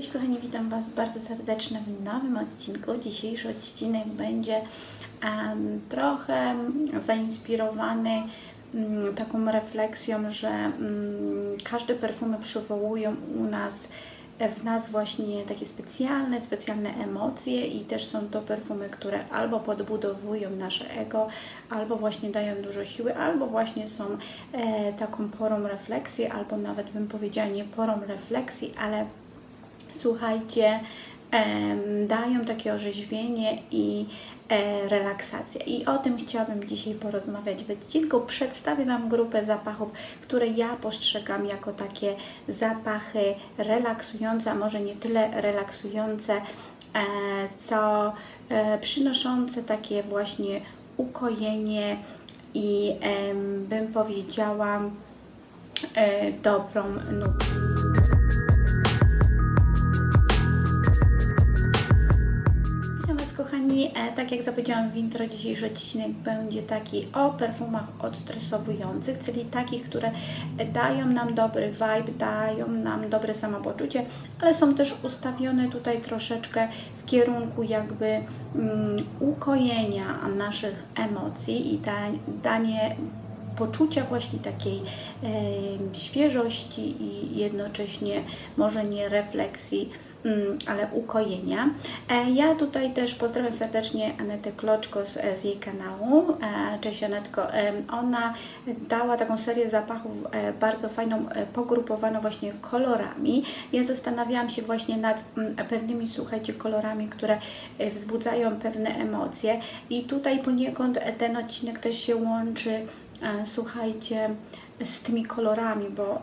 Cześć kochani, witam Was bardzo serdecznie w nowym odcinku. Dzisiejszy odcinek będzie um, trochę zainspirowany um, taką refleksją, że um, każde perfumy przywołują u nas w nas właśnie takie specjalne, specjalne emocje i też są to perfumy, które albo podbudowują nasze ego, albo właśnie dają dużo siły, albo właśnie są e, taką porą refleksji, albo nawet bym powiedziała nie porą refleksji, ale słuchajcie, dają takie orzeźwienie i e, relaksację. I o tym chciałabym dzisiaj porozmawiać w odcinku. Przedstawię Wam grupę zapachów, które ja postrzegam jako takie zapachy relaksujące, a może nie tyle relaksujące, e, co e, przynoszące takie właśnie ukojenie i bym powiedziała dobrą nutę. Kochani, e, tak jak zapowiedziałam w intro, dzisiejszy odcinek będzie taki o perfumach odstresowujących, czyli takich, które dają nam dobry vibe, dają nam dobre samopoczucie, ale są też ustawione tutaj troszeczkę w kierunku jakby mm, ukojenia naszych emocji i da, danie poczucia właśnie takiej e, świeżości i jednocześnie może nie refleksji, ale ukojenia. E, ja tutaj też pozdrawiam serdecznie Anetę Kloczko z, z jej kanału. E, cześć Anetko. Ona dała taką serię zapachów e, bardzo fajną, pogrupowaną właśnie kolorami. Ja zastanawiałam się właśnie nad mm, pewnymi, słuchajcie, kolorami, które wzbudzają pewne emocje i tutaj poniekąd ten odcinek też się łączy, słuchajcie, z tymi kolorami, bo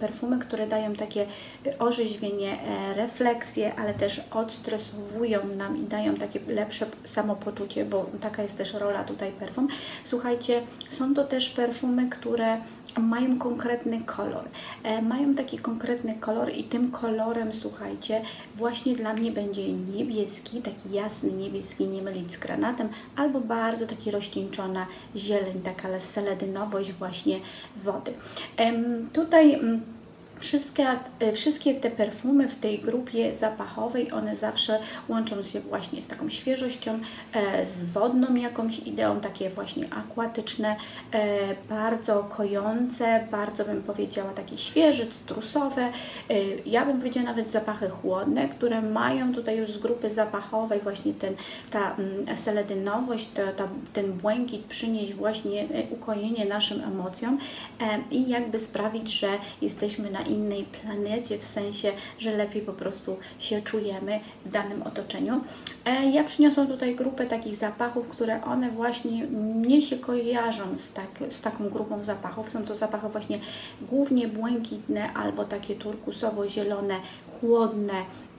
perfumy, które dają takie y, orzeźwienie, e, refleksje, ale też odstresowują nam i dają takie lepsze samopoczucie, bo taka jest też rola tutaj perfum. Słuchajcie, są to też perfumy, które mają konkretny kolor. E, mają taki konkretny kolor i tym kolorem, słuchajcie, właśnie dla mnie będzie niebieski, taki jasny niebieski, nie mylić z granatem, albo bardzo taki rozcieńczona zieleń, taka seledynowość właśnie wody. E, tutaj mm, Wszystkie, e, wszystkie te perfumy w tej grupie zapachowej, one zawsze łączą się właśnie z taką świeżością, e, z wodną jakąś ideą, takie właśnie akwatyczne, e, bardzo kojące, bardzo bym powiedziała takie świeże, cytrusowe. Ja bym powiedziała nawet zapachy chłodne, które mają tutaj już z grupy zapachowej właśnie ten, ta mm, seledynowość, ta, ta, ten błękit przynieść właśnie ukojenie naszym emocjom i jakby sprawić, że jesteśmy na innej planecie, w sensie, że lepiej po prostu się czujemy w danym otoczeniu. E, ja przyniosłam tutaj grupę takich zapachów, które one właśnie mnie się kojarzą z, tak, z taką grupą zapachów. Są to zapachy właśnie głównie błękitne albo takie turkusowo-zielone, chłodne,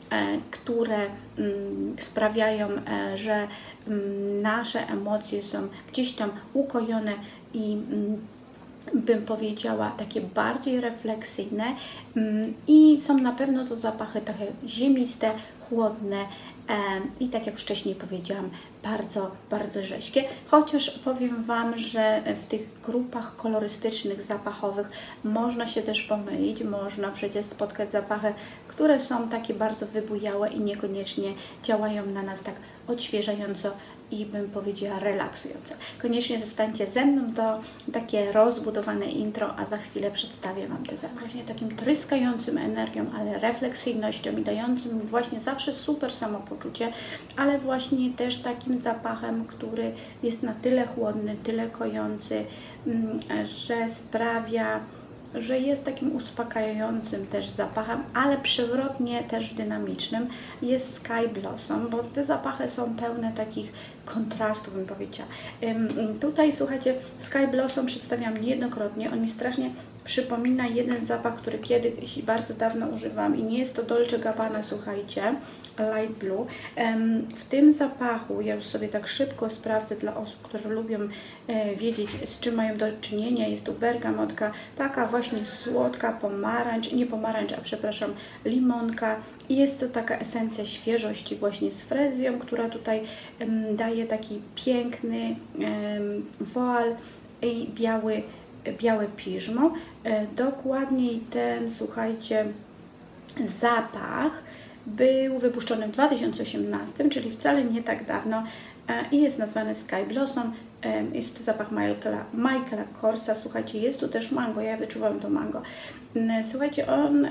e, które mm, sprawiają, e, że mm, nasze emocje są gdzieś tam ukojone i mm, bym powiedziała, takie bardziej refleksyjne mm, i są na pewno to zapachy trochę ziemiste, chłodne i tak jak wcześniej powiedziałam, bardzo, bardzo rześkie. Chociaż powiem Wam, że w tych grupach kolorystycznych, zapachowych można się też pomylić, można przecież spotkać zapachy, które są takie bardzo wybujałe i niekoniecznie działają na nas tak odświeżająco i bym powiedziała relaksujące. Koniecznie zostańcie ze mną, to takie rozbudowane intro, a za chwilę przedstawię Wam te zapachy. Właśnie takim tryskającym energią, ale refleksyjnością i dającym właśnie zawsze super samopoczucie, ale właśnie też takim zapachem, który jest na tyle chłodny, tyle kojący, mm, że sprawia, że jest takim uspokajającym też zapachem, ale przewrotnie też dynamicznym jest Sky Blossom, bo te zapachy są pełne takich kontrastów, bym powiedziała. Tutaj, słuchajcie, Sky Blossom przedstawiam niejednokrotnie, on mi strasznie przypomina jeden zapach, który kiedyś bardzo dawno używam i nie jest to Dolce Gabbana, słuchajcie, Light Blue. W tym zapachu, ja już sobie tak szybko sprawdzę dla osób, które lubią e, wiedzieć, z czym mają do czynienia, jest tu bergamotka, taka właśnie słodka pomarańcz, nie pomarańcz, a przepraszam, limonka i jest to taka esencja świeżości właśnie z frezją, która tutaj daje taki piękny woal i biały białe piżmo. E, dokładniej ten, słuchajcie, zapach był wypuszczony w 2018, czyli wcale nie tak dawno i jest nazwany Sky Blossom. Jest to zapach Michaela, Michaela Korsa. Słuchajcie, jest tu też mango, ja wyczuwam to mango. Słuchajcie, on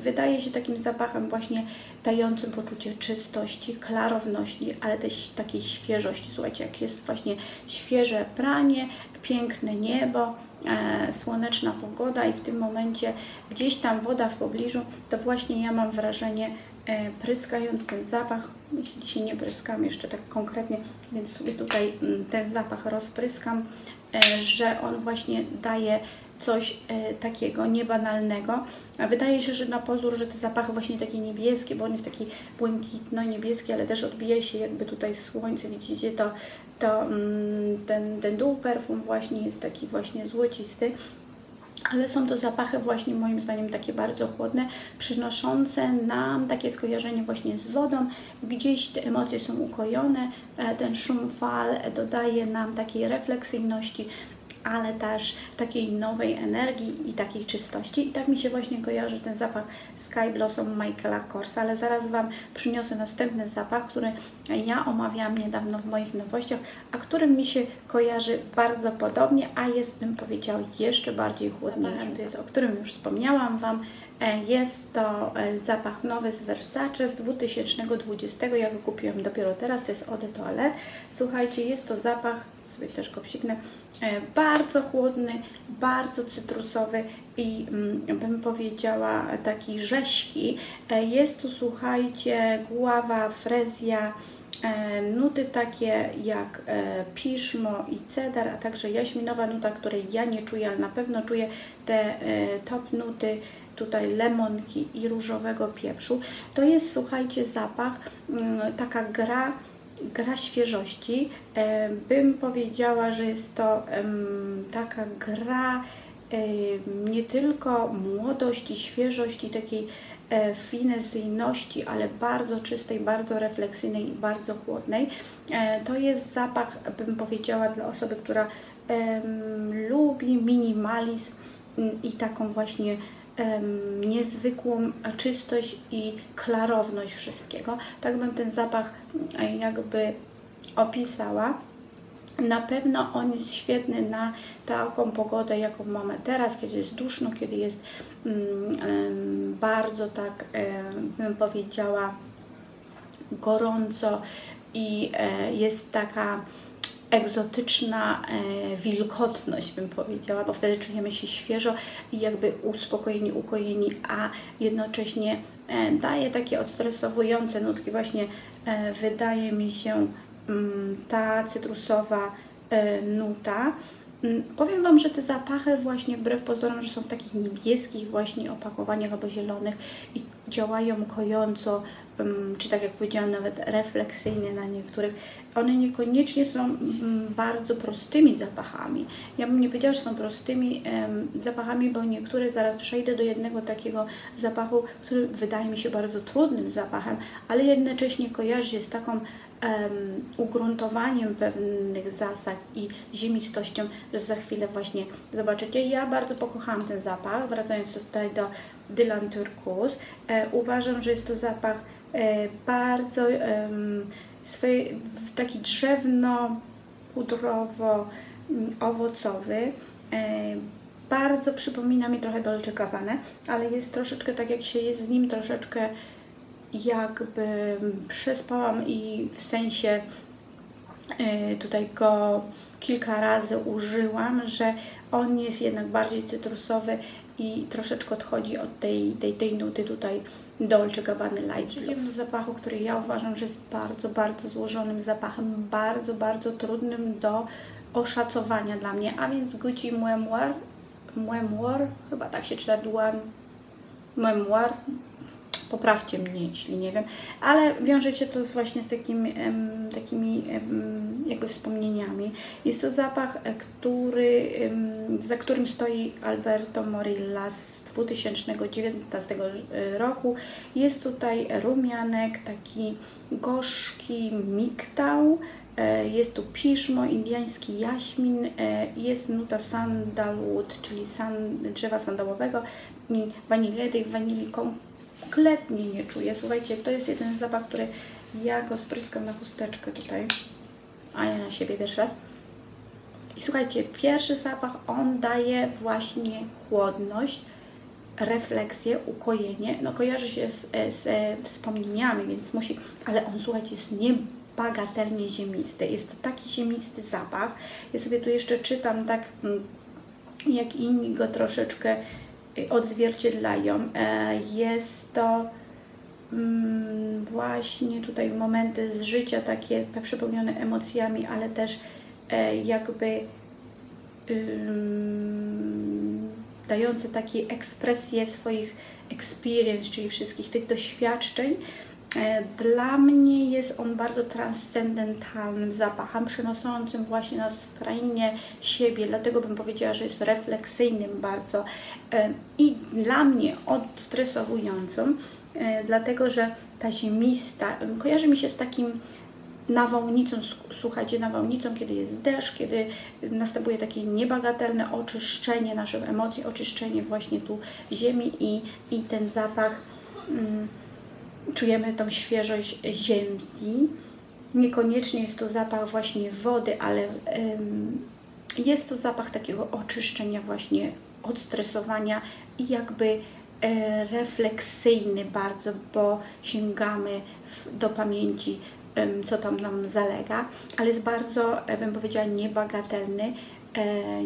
wydaje się takim zapachem właśnie dającym poczucie czystości, klarowności, ale też takiej świeżości. Słuchajcie, jak jest właśnie świeże pranie, piękne niebo, e, słoneczna pogoda i w tym momencie gdzieś tam woda w pobliżu, to właśnie ja mam wrażenie, e, pryskając ten zapach, jeśli dzisiaj nie pryskam jeszcze tak konkretnie, więc sobie tutaj mm, ten zapach rozpryskam, e, że on właśnie daje coś e, takiego niebanalnego. Wydaje się, że na pozór, że te zapachy właśnie takie niebieskie, bo on jest taki błękitno-niebieski, ale też odbija się jakby tutaj słońce, widzicie, to, to mm, ten, ten dół perfum właśnie jest taki właśnie złocisty. Ale są to zapachy właśnie moim zdaniem takie bardzo chłodne, przynoszące nam takie skojarzenie właśnie z wodą. Gdzieś te emocje są ukojone, e, ten szum fal dodaje nam takiej refleksyjności, ale też takiej nowej energii i takiej czystości. I tak mi się właśnie kojarzy ten zapach Sky Blossom Michaela Korsa, ale zaraz Wam przyniosę następny zapach, który ja omawiałam niedawno w moich nowościach, a którym mi się kojarzy bardzo podobnie, a jest, bym powiedziała, jeszcze bardziej chłodniejszy. To jest, o którym już wspomniałam Wam, e, jest to e, zapach nowy z Versace z 2020. Ja go kupiłam dopiero teraz, to jest Eau de Toilette. Słuchajcie, jest to zapach, sobie też go psiknę, E, bardzo chłodny, bardzo cytrusowy i mm, bym powiedziała taki rześki. E, jest tu, słuchajcie, guława, frezja, e, nuty takie jak piszmo i cedar, a także jaśminowa nuta, której ja nie czuję, ale na pewno czuję te top nuty tutaj lemonki i różowego pieprzu. To jest, słuchajcie, zapach, mm, taka gra gra świeżości. E, bym powiedziała, że jest to taka gra nie tylko młodości, świeżości, takiej e, finezyjności, ale bardzo czystej, bardzo refleksyjnej i bardzo chłodnej. E, to jest zapach, bym powiedziała, dla osoby, która lubi minimalizm i taką właśnie niezwykłą czystość i klarowność wszystkiego. Tak bym ten zapach jakby opisała. Na pewno on jest świetny na taką pogodę, jaką mamy teraz, kiedy jest duszno, kiedy jest mm, bardzo tak, bym powiedziała, gorąco i e, jest taka egzotyczna e, wilgotność, bym powiedziała, bo wtedy czujemy się świeżo i jakby uspokojeni, ukojeni, a jednocześnie e, daje takie odstresowujące nutki. Właśnie e, wydaje mi się mm, ta cytrusowa nuta. Mm, powiem Wam, że te zapachy właśnie wbrew pozorom, że są w takich niebieskich właśnie opakowaniach albo zielonych i działają kojąco, czy tak jak powiedziałam, nawet refleksyjnie na niektórych. One niekoniecznie są bardzo prostymi zapachami. Ja bym nie powiedziała, że są prostymi zapachami, bo niektóre, zaraz przejdę do jednego takiego zapachu, który wydaje mi się bardzo trudnym zapachem, ale jednocześnie kojarzy się z taką ugruntowaniem pewnych zasad i ziemistością, że za chwilę właśnie zobaczycie. Ja bardzo pokochałam ten zapach, wracając tutaj do Dylan Turkus. E, uważam, że jest to zapach e, bardzo swój, taki drzewno-pudrowo-owocowy. E, bardzo przypomina mi trochę Dolce Gabbana, ale jest troszeczkę tak jak się jest z nim troszeczkę jakby przespałam i w sensie tutaj go kilka razy użyłam, że on jest jednak bardziej cytrusowy i troszeczkę odchodzi od tej, tej, tej nuty tutaj Dolce Gabbana Light. Przejdziemy do zapachu, który ja uważam, że jest bardzo, bardzo złożonym zapachem, bardzo, bardzo trudnym do oszacowania dla mnie, a więc Gucci Memoir, Memoir, chyba tak się czyta, Memoir, poprawcie mnie, jeśli nie wiem, ale wiąże się to właśnie z takimi, takimi jakby wspomnieniami. Jest to zapach, e, który, za którym stoi Alberto Morilla z 2019 roku. Jest tutaj rumianek, taki gorzki miktał, e, jest tu piszmo, indiański jaśmin, e, jest nuta sandalwood, czyli san, drzewa sandałowego i wanilii, tej wanilii kompletnie nie czuję. Słuchajcie, to jest jeden zapach, który ja go spryskam na chusteczkę tutaj, a ja na siebie pierwszy raz. I słuchajcie, pierwszy zapach, on daje właśnie chłodność, refleksję, ukojenie. No kojarzy się z, z, z wspomnieniami, więc musi, ale on słuchajcie, jest niebagatelnie ziemisty. Jest to taki ziemisty zapach. Ja sobie tu jeszcze czytam tak, mm, jak inni go troszeczkę odzwierciedlają. E, jest to mm, właśnie tutaj momenty z życia takie przepełnione emocjami, ale też e, jakby dające takie ekspresję swoich experience, czyli wszystkich tych doświadczeń. E, dla mnie jest on bardzo transcendentalnym zapachem, przenoszącym właśnie nas w krainie siebie, dlatego bym powiedziała, że jest refleksyjnym bardzo. E, i dla mnie odstresowującą, e, dlatego że ta ziemista kojarzy mi się z takim nawałnicą, słuchajcie, nawałnicą, kiedy jest deszcz, kiedy następuje takie niebagatelne oczyszczenie naszych emocji, oczyszczenie właśnie tu ziemi i, i ten zapach, mm, czujemy tą świeżość ziemi. Niekoniecznie jest to zapach właśnie wody, ale jest to zapach takiego oczyszczenia właśnie, odstresowania i jakby e, refleksyjny bardzo, bo sięgamy do pamięci co tam nam zalega, ale jest bardzo, e, bym powiedziała, niebagatelny,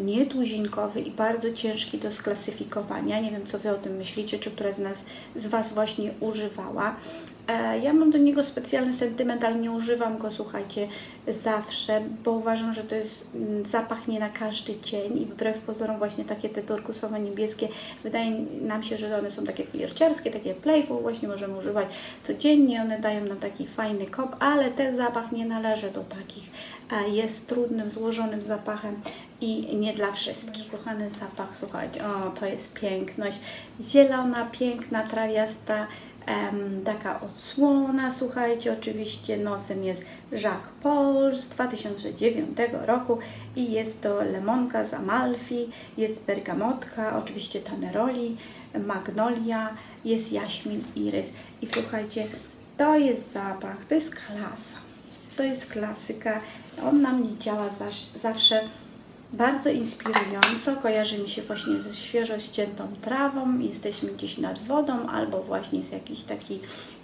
nietuzinkowy i bardzo ciężki do sklasyfikowania. Nie wiem, co Wy o tym myślicie, czy która z nas, z Was właśnie używała. E, ja mam do niego specjalny sentyment, ale nie używam go, słuchajcie, zawsze, bo uważam, że to jest mm, zapach nie na każdy dzień i wbrew pozorom właśnie takie te turkusowe niebieskie, wydaje nam się, że one są takie flirciarskie, takie playful, właśnie możemy używać codziennie, one dają nam taki fajny kop, ale ten zapach nie należy do takich, jest trudnym, złożonym zapachem i nie dla wszystkich. Kochany zapach, słuchajcie, o, to jest piękność, zielona, piękna, trawiasta, taka odsłona, słuchajcie, oczywiście nosem jest Jacques Paul z 2009 roku i jest to lemonka z Amalfi, jest bergamotka, oczywiście taneroli, magnolia, jest jaśmin, irys i słuchajcie, to jest zapach, to jest klasa, to jest klasyka, on na mnie działa zawsze bardzo inspirująco. Kojarzy mi się właśnie ze świeżo ściętą trawą. Jesteśmy gdzieś nad wodą albo właśnie jest jakiś taki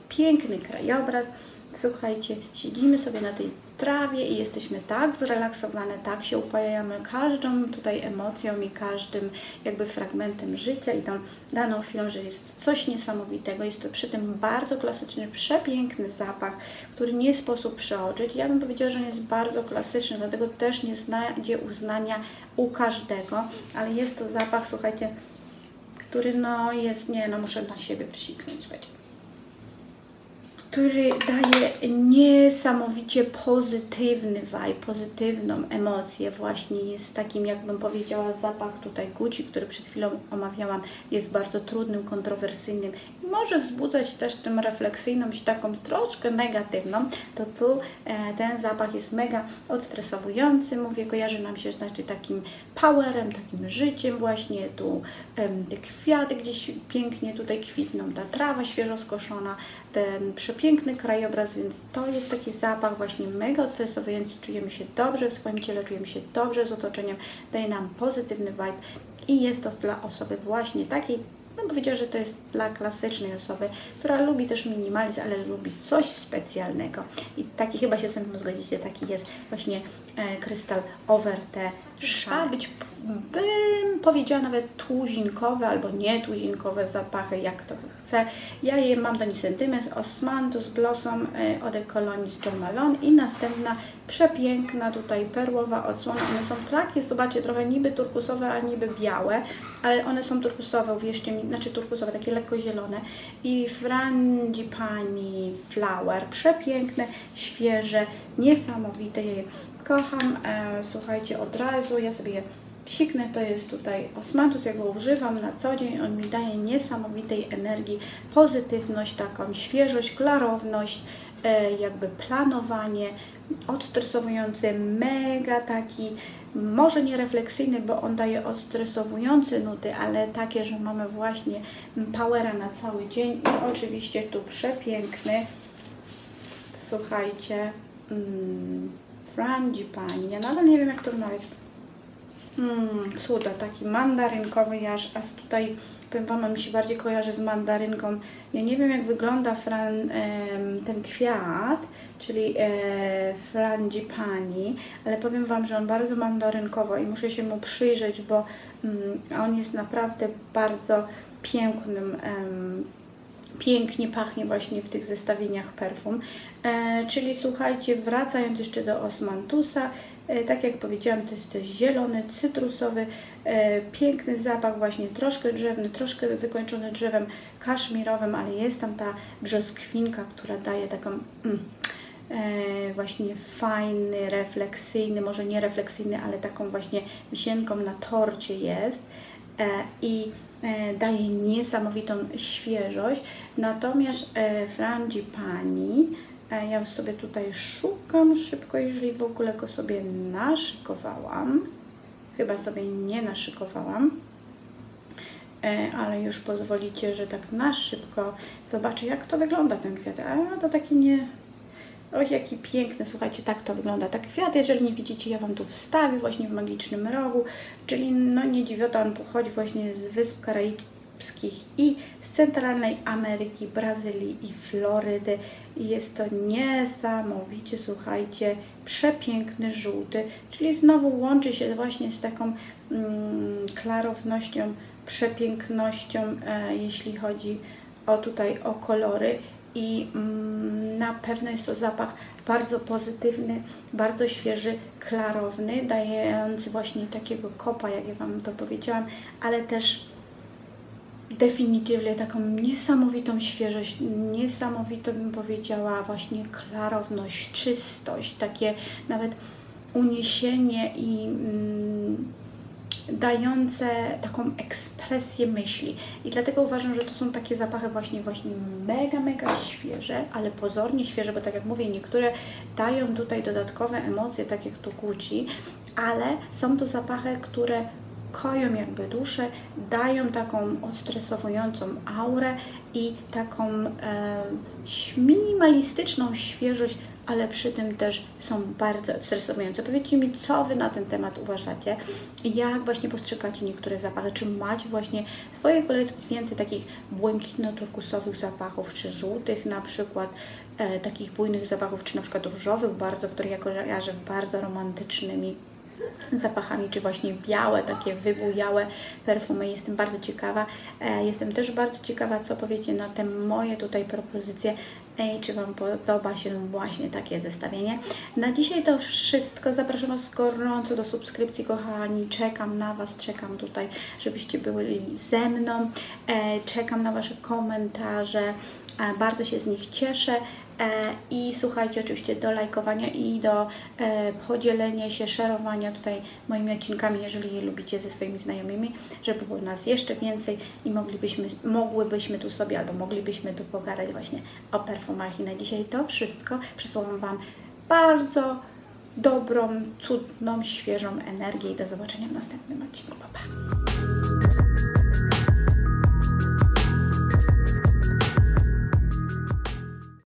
piękny krajobraz. Słuchajcie, siedzimy sobie na tej trawie i jesteśmy tak zrelaksowane, tak się upajamy każdą tutaj emocją i każdym jakby fragmentem życia i tą daną chwilą, że jest coś niesamowitego. Jest to przy tym bardzo klasyczny, przepiękny zapach, który nie sposób przeoczyć. Ja bym powiedziała, że on jest bardzo klasyczny, dlatego też nie znajdzie uznania u każdego, ale jest to zapach, słuchajcie, który no jest, nie, no muszę na siebie psiknąć, słuchajcie który daje niesamowicie pozytywny vibe, pozytywną emocję właśnie. Jest takim, jakbym powiedziała, zapach tutaj Gucci, który przed chwilą omawiałam, jest bardzo trudnym, kontrowersyjnym i może wzbudzać też tę refleksyjność taką troszkę negatywną, to tu e, ten zapach jest mega odstresowujący, mówię, kojarzy nam się znaczy takim powerem, takim życiem właśnie, tu e, kwiaty gdzieś pięknie tutaj kwitną, ta trawa świeżo skoszona, ten przepiękny krajobraz, więc to jest taki zapach właśnie mega odstresowujący, czujemy się dobrze w swoim ciele, czujemy się dobrze z otoczeniem, daje nam pozytywny vibe i jest to dla osoby właśnie takiej, bym powiedziała, że to jest dla klasycznej osoby, która lubi też minimalizm, ale lubi coś specjalnego. I taki chyba się ze mną zgodzicie, taki jest właśnie e, krystal Over Shine. być, bym powiedziała nawet tuzinkowe albo nietuzinkowe zapachy, jak to chcę. Ja je mam do nich sentyment Osmanthus Blossom e, od Colonii z John Malone i następna przepiękna tutaj perłowa odsłona. One są takie, zobaczcie, trochę niby turkusowe, a niby białe, ale one są turkusowe, uwierzcie mi, znaczy turkusowe, takie lekko zielone i Frangipani Flower, przepiękne, świeże, niesamowite. Kocham, e, słuchajcie, od razu ja sobie Psiknę to jest tutaj osmantus, ja go używam na co dzień, on mi daje niesamowitej energii, pozytywność, taką świeżość, klarowność, e, jakby planowanie, odstresowujący, mega taki, może nie refleksyjny, bo on daje odstresowujące nuty, ale takie, że mamy właśnie powera na cały dzień i oczywiście tu przepiękny, słuchajcie, mm, frangipani, ja nadal nie wiem jak to wymawiać, mm, cuda, taki mandarynkowy jaż, a tutaj powiem Wam, mi się bardziej kojarzy z mandarynką. Ja nie wiem jak wygląda fran, ten kwiat, czyli e, frangipani, ale powiem Wam, że on bardzo mandarynkowo i muszę się mu przyjrzeć, bo mm, on jest naprawdę bardzo pięknym pięknie pachnie właśnie w tych zestawieniach perfum. E, czyli słuchajcie, wracając jeszcze do osmantusa, e, tak jak powiedziałam, to jest też zielony, cytrusowy, e, piękny zapach, właśnie troszkę drzewny, troszkę wykończony drzewem kaszmirowym, ale jest tam ta brzoskwinka, która daje taką... Mm, e, właśnie fajny, refleksyjny, może nie refleksyjny, ale taką właśnie wisienką na torcie jest. E, I daje niesamowitą świeżość. Natomiast e, frangipani, e, ja sobie tutaj szukam szybko, jeżeli w ogóle go sobie naszykowałam. Chyba sobie nie naszykowałam, ale już pozwolicie, że tak na szybko zobaczę, jak to wygląda ten kwiat. A to taki nie, Oj, jaki piękny, słuchajcie, tak to wygląda ta kwiat. Jeżeli nie widzicie, ja Wam tu wstawię właśnie w magicznym rogu, czyli no nie dziwiota, on pochodzi właśnie z Wysp Karaibskich i z centralnej Ameryki, Brazylii i Florydy. I jest to niesamowicie, słuchajcie, przepiękny żółty, czyli znowu łączy się właśnie z taką mm, klarownością, przepięknością, e, jeśli chodzi o tutaj o kolory i mm, na pewno jest to zapach bardzo pozytywny, bardzo świeży, klarowny, dający właśnie takiego kopa, jak ja Wam to powiedziałam, ale też definitywnie taką niesamowitą świeżość, niesamowitą bym powiedziała właśnie klarowność, czystość, takie nawet uniesienie i mm, dające taką ekspresję myśli. I dlatego uważam, że to są takie zapachy właśnie, właśnie mega, mega świeże, ale pozornie świeże, bo tak jak mówię, niektóre dają tutaj dodatkowe emocje, tak jak tu Gucci, ale są to zapachy, które koją jakby duszę, dają taką odstresowującą aurę i taką e, minimalistyczną świeżość, ale przy tym też są bardzo stresowujące. Powiedzcie mi, co Wy na ten temat uważacie, jak właśnie postrzegacie niektóre zapachy, czy macie właśnie w swojej kolekcji więcej takich błękitno-turkusowych zapachów, czy żółtych na przykład, e, takich bujnych zapachów, czy na przykład różowych bardzo, które ja kojarzę bardzo romantycznymi zapachami, czy właśnie białe, takie wybujałe perfumy. Jestem bardzo ciekawa. E, jestem też bardzo ciekawa, co powiecie na te moje tutaj propozycje i czy Wam podoba się właśnie takie zestawienie. Na dzisiaj to wszystko. Zapraszam Was gorąco do subskrypcji, kochani. Czekam na Was, czekam tutaj, żebyście byli ze mną. E, czekam na Wasze komentarze. Bardzo się z nich cieszę. E, I słuchajcie oczywiście do lajkowania i do e, podzielenia się, szerowania tutaj moimi odcinkami, jeżeli je lubicie ze swoimi znajomymi, żeby było nas jeszcze więcej i moglibyśmy, mogłybyśmy tu sobie albo moglibyśmy tu pogadać właśnie o perfumach. I na dzisiaj to wszystko. Przesyłam Wam bardzo dobrą, cudną, świeżą energię i do zobaczenia w następnym odcinku. Pa, pa.